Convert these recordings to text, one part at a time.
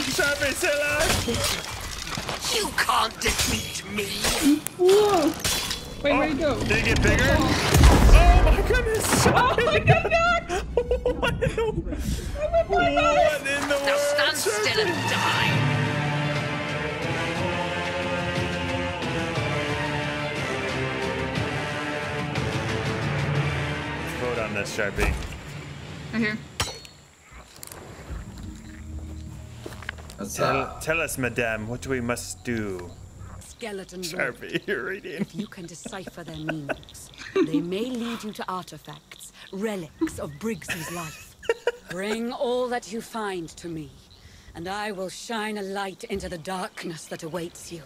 Sharpie, still alive. You can't defeat me. Whoa! Wait, where'd he go? Oh, did it get bigger? Oh. oh my goodness! Oh my god! what in the, what in the Now world? stand still and die. Vote on this, Sharpie. Right here. Tell, uh, tell us, madame, what we must do. Skeleton Lord, Sharpie, you're reading. you can decipher their meanings. They may lead you to artifacts, relics of Briggsy's life. Bring all that you find to me, and I will shine a light into the darkness that awaits you.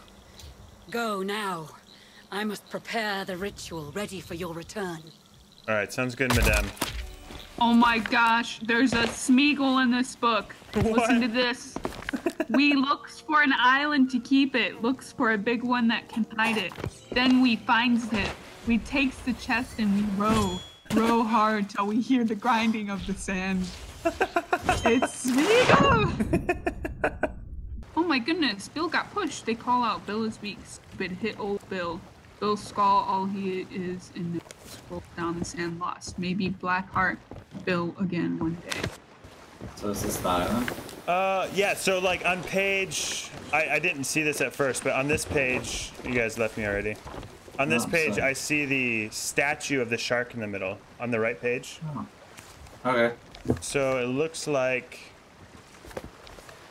Go now. I must prepare the ritual ready for your return. All right, sounds good, madame. Oh my gosh, there's a Smeagol in this book. Listen to this. we looks for an island to keep it, looks for a big one that can hide it. Then we finds it. We takes the chest and we row. Row hard till we hear the grinding of the sand. it's Smeagol! oh my goodness, Bill got pushed. They call out Bill is weak. Stupid hit old Bill. Bill Skull, all he is in the scroll down the sand lost. Maybe Blackheart Bill again one day. so is this the island? Uh, yeah, so like on page, I, I didn't see this at first, but on this page, you guys left me already. On this Oh, page, sorry. I see the statue of the shark in the middle on the right page. Okay. So it looks like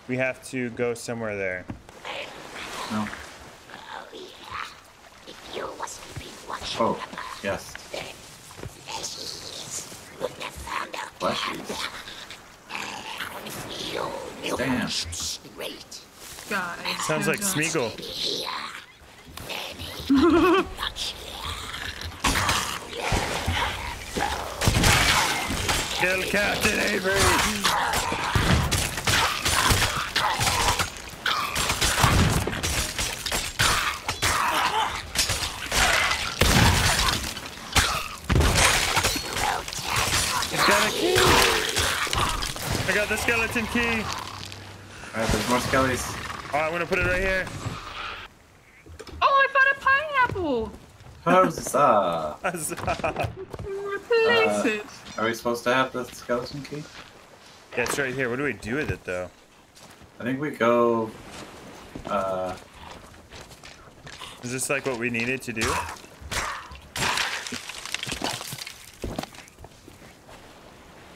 we have to go somewhere there. No. Oh, yeah. If you wasn't been watching Oh, the back, yes. fleshies would have found out Fleshies. if Oh, you knew Damn. Guys. Sounds like there's Smeagol. here. Then much Kill Captain Avery! Got a key! I got the skeleton key! Alright, there's more skellies. All right, I'm gonna put it right here. Oh, I found a pineapple! Huzzah! Replace Uh, it. Are we supposed to have the skeleton key? yeah, it's right here. What do we do with it, though? I think we go. Uh, Is this like what we needed to do?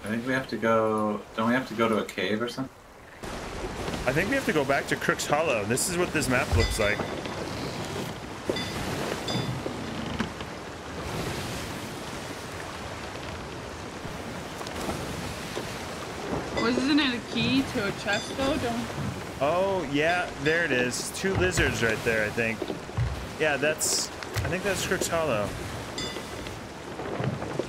I think we have to go. Don't we have to go to a cave or something? I think we have to go back to Crook's Hollow. This is what this map looks like. Wasn't it a key to a chest though? Don't. Oh, yeah, there it is. Two lizards right there, I think. Yeah, that's... I think that's Crook's Hollow.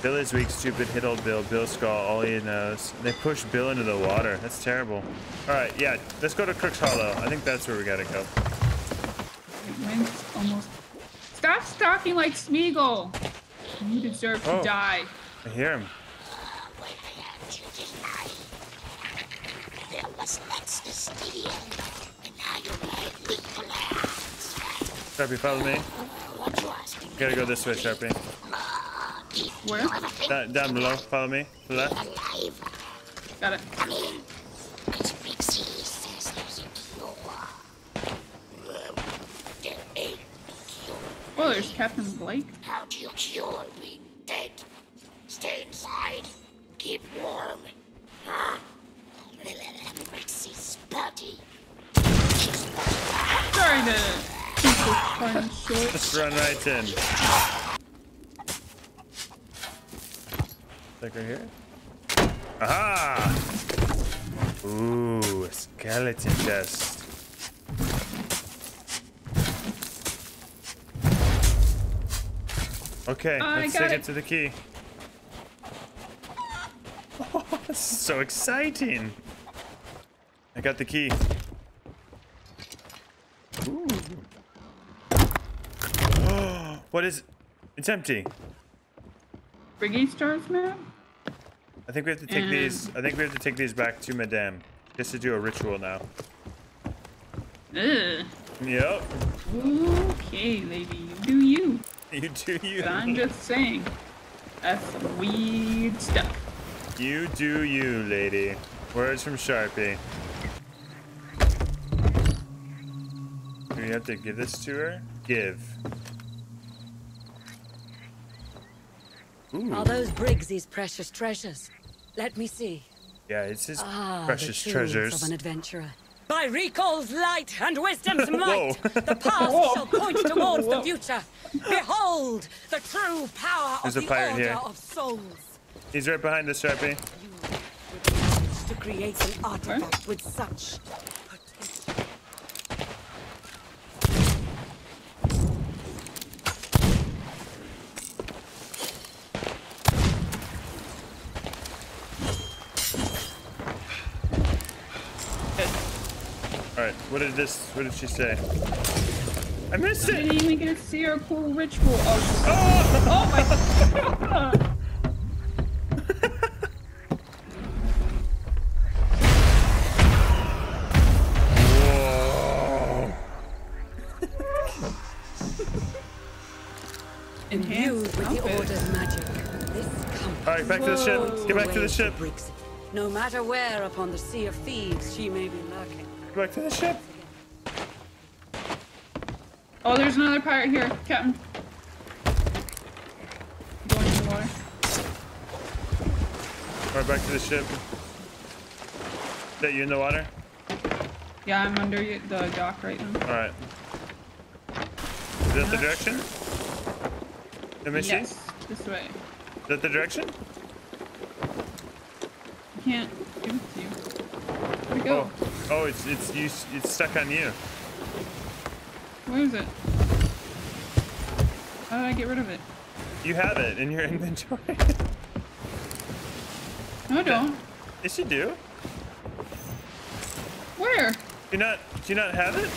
Bill is weak, stupid, hit old Bill. Bill skull, all he knows. They push Bill into the water. That's terrible. Alright, yeah, let's go to Crook's Hollow. I think that's where we gotta go. Mine's almost. Stop stalking like Smeagol. You deserve to Oh. die. I hear him. when I had you tonight. There was that's the steel, and now you made me collapse. Sharpie, follow me. What you asking? Gotta go this way, Sharpie. Where? Da- down below, follow me. To the left. Got it. Come in. It's Pixie says there's a cure. There ain't cure. Oh, there's Captain Blake. How do you cure being dead? Stay inside. Keep warm. Huh? Pixie's body. Sorry to keep this fun short. Just run right in. Like right here? Aha! Ooh, a skeleton chest. Okay, I let's take it. it. to the key. Oh, this is so exciting. I got the key. Ooh. what is It's empty. Brigade stars, man. I think we have to take Mm. these. I think we have to take these back to Madame, just to do a ritual now. Ugh. Yep. Okay, lady, you do you. You do you. But I'm just saying, that's weird stuff. You do you, lady. Words from Sharpie. Do we have to give this to her? Give. Ooh. Are those Briggsy's precious treasures? Let me see. Yeah, it's his Ah, precious the treasures. of an adventurer. By recall's light and wisdom's might, the past shall point towards the future. Behold the true power There's of the pirate Order here. of Souls. He's right behind us, Sharpie. To create an artifact with such potential. All right, what did this? What did she say? I missed it. I it. didn't even get to see our cool ritual. Oh, oh, oh my god! Whoa. Imbued with the compass. Order's magic, this compass All right, back to the ship. Get back to the ship. No matter where upon the Sea of Thieves she may be lurking. Get back to the ship. Oh, there's another pirate here, Captain. Going in the water. Right, back to the ship. Is that you in the water? Yeah, I'm under the dock right now. All right. Is that the uh-huh. direction? Let me see. Yes, this way. Is that the direction? I can't give it to you. Where'd it go? Oh, oh, it's it's you. It's stuck on you. Where is it? How did I get rid of it? You have it in your inventory. No, I don't. yes, you do. Where? Do you not? Do you not have it?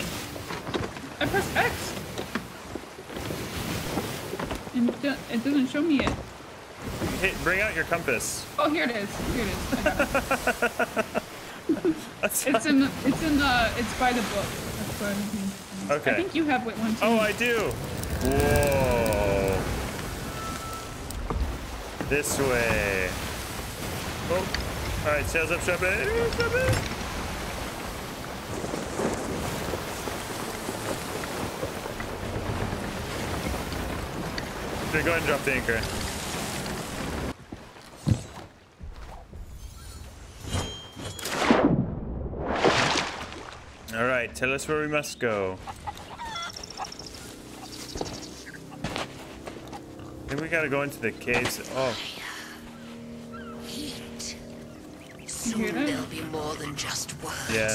I pressed X. And it doesn't show me it. Hey, bring out your compass. Oh, here it is. Here it is. It's in. The, it's in the. It's by the book. That's what I'm. Okay. I think you have one too. Oh, I do. Whoa. This way. Oh. All right, sails up, shop it. Shop it. Go ahead and drop the anchor. All right, tell us where we must go. I think we gotta go into the caves. Oh, Heat. Soon there'll be more than just words. yeah.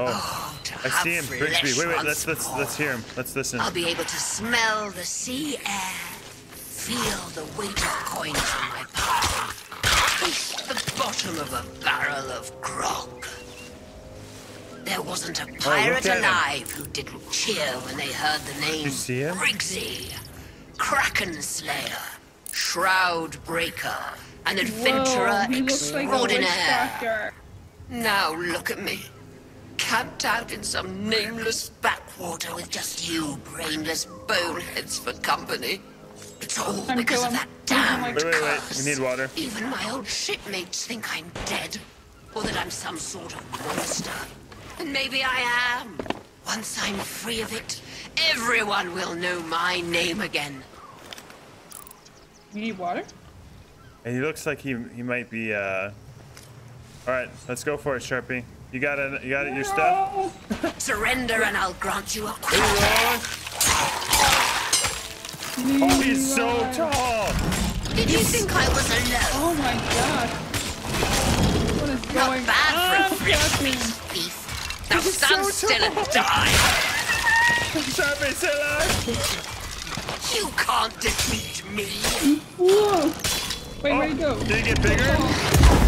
Oh, Oh, I see him. have Briggsy. Wait, wait. Let's let's let's hear him. Let's listen. I'll be able to smell the sea air, feel the weight of coins on my palm, taste the bottom of a barrel of grog. There wasn't a pirate at him. alive who didn't cheer when they heard the name You see? Briggsy, Kraken Slayer, Shroud Breaker, an adventurer Whoa, he looks like extraordinaire. Now look at me. Camped out in some nameless backwater with just you brainless boneheads for company. It's all I'm because of killing- that damned Wait, wait, wait. curse. We need water. Even my old shipmates think I'm dead. Or that I'm some sort of monster. And maybe I am. Once I'm free of it, everyone will know my name again. You need water? And he looks like he he might be. uh... All right, let's go for it, Sharpie. You got it. You got it. Your stuff. Surrender and I'll grant you a quick Oh, he's so tall. Did you think I was alone? oh my god. What is Not going bad on? for a Now He's stand so still and tall. die. Sharpie, stay alive. You can't defeat me. Whoa. Wait, where'd he go? Did he get bigger? Oh,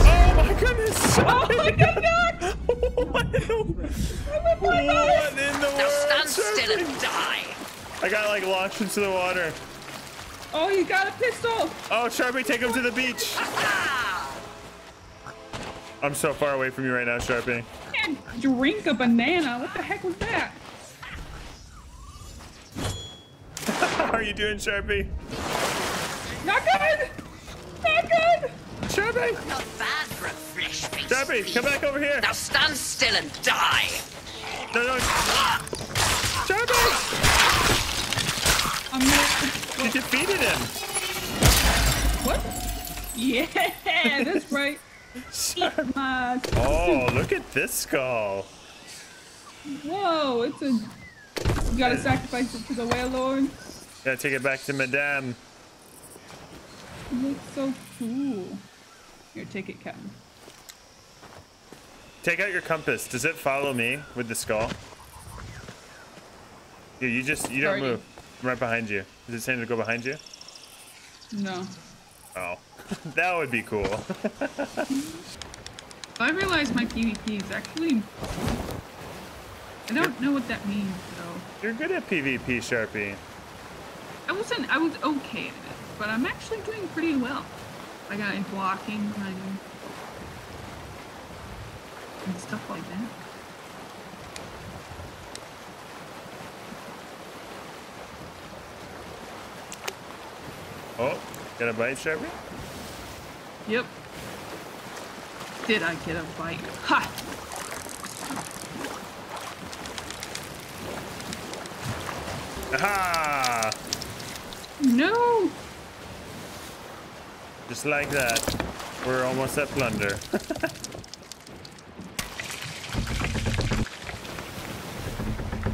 oh, oh my goodness! Oh my god! what in the, what in the Now world? stand still Sharpie? and die. I got like launched into the water. Oh, you got a pistol! Oh, Sharpie, take him to the beach. I'm so far away from you right now, Sharpie. Can't drink a banana. What the heck was that? How are you doing, Sharpie? Not good. Not good. Sharpie! Not bad for a flesh face. Sharpie, come back over here! Now stand still and die. No, no! Sharpie! I'm gonna. You defeated him! What? Yeah, that's right. Oh, look at this skull! Whoa, it's a. You gotta sacrifice it to the whale lord. Gotta take it back to Madame. It looks so cool. Here, take it, Captain. Take out your compass. Does it follow me with the skull? Yeah, you just, you don't Already. move. I'm right behind you. Is it saying to go behind you? No. Oh, that would be cool. I realized my PvP is actually. I don't know what that means though. You're good at PvP, Sharpie. I wasn't. I was okay at it, but I'm actually doing pretty well. I got in blocking of and stuff like that. Oh, got a bite, Sharpie? Yep. Did I get a bite? Ha! Aha! No! Just like that. We're almost at plunder.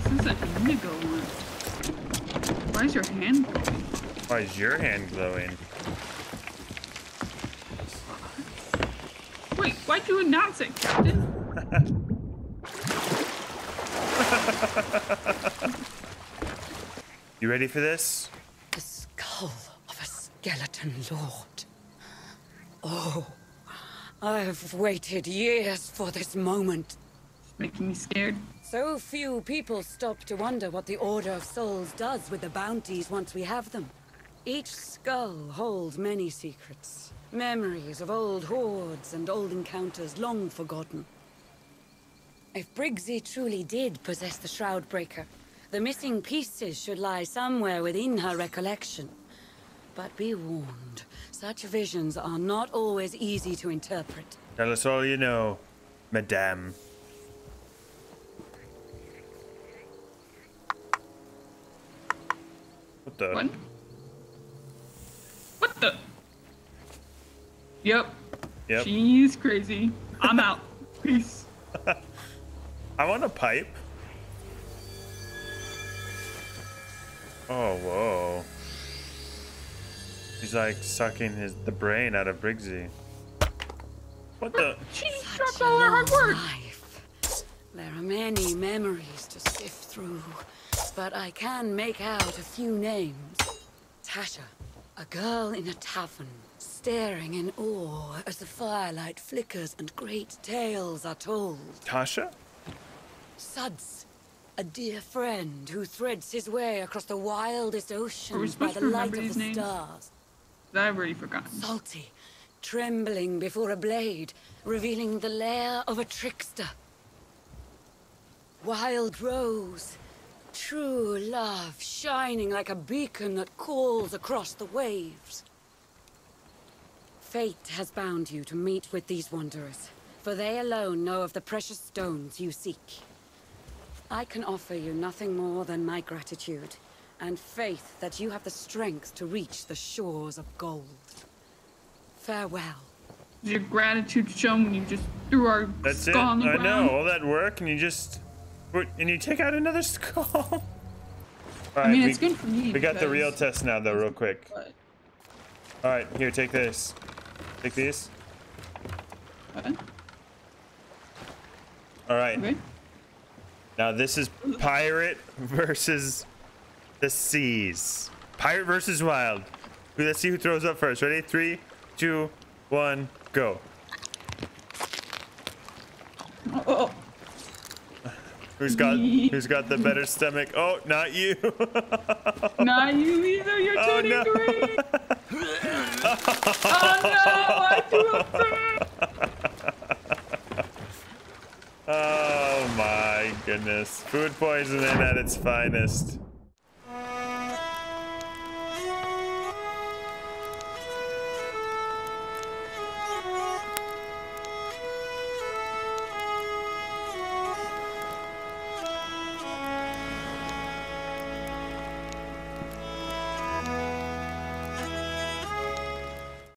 This is an indigo one. Why is your hand glowing? Why is your hand glowing? Wait, why'd you announce it, Captain? You ready for this? The skull of a skeleton lord. Oh, I have waited years for this moment. Making me scared. So few people stop to wonder what the Order of Souls does with the bounties once we have them. Each skull holds many secrets, memories of old hordes and old encounters long forgotten. If Briggsy truly did possess the Shroudbreaker, the missing pieces should lie somewhere within her recollection. But be warned, such visions are not always easy to interpret. Tell us all you know, Madame. What the? What? What the? Yep. Yep. She's crazy. I'm out. Peace. I want a pipe. Oh, whoa. He's like sucking his the brain out of Briggsy. What the? She Such dropped all her hard work. life. There are many memories to sift through, but I can make out a few names. Tasha, a girl in a tavern, staring in awe as the firelight flickers and great tales are told. Tasha? Suds, a dear friend who threads his way across the wildest oceans by supposed the light remember of these the names? stars. I've already forgotten. Salty, trembling before a blade, revealing the lair of a trickster. Wild rose, true love, shining like a beacon that calls across the waves. Fate has bound you to meet with these wanderers, for they alone know of the precious stones you seek. I can offer you nothing more than my gratitude, and faith that you have the strength to reach the shores of gold. Farewell. Your gratitude shown when you just threw our That's it. skull on the I ground. know all that work, and you just what- and you take out another skull. All I mean, we, it's good for me. we got the real test now, though, real quick. All right, here, take this. Take these. what? All right. Okay. Now this is pirate versus the seas. Pirate versus wild. Let's see who throws up first. Ready? Three, two, one, go. Oh, oh, oh. Who's got Who's got the better stomach? Oh, not you. oh. Not you either. You're Oh, turning no. green. oh no! I threw up first. Oh my goodness. Food poisoning at its finest.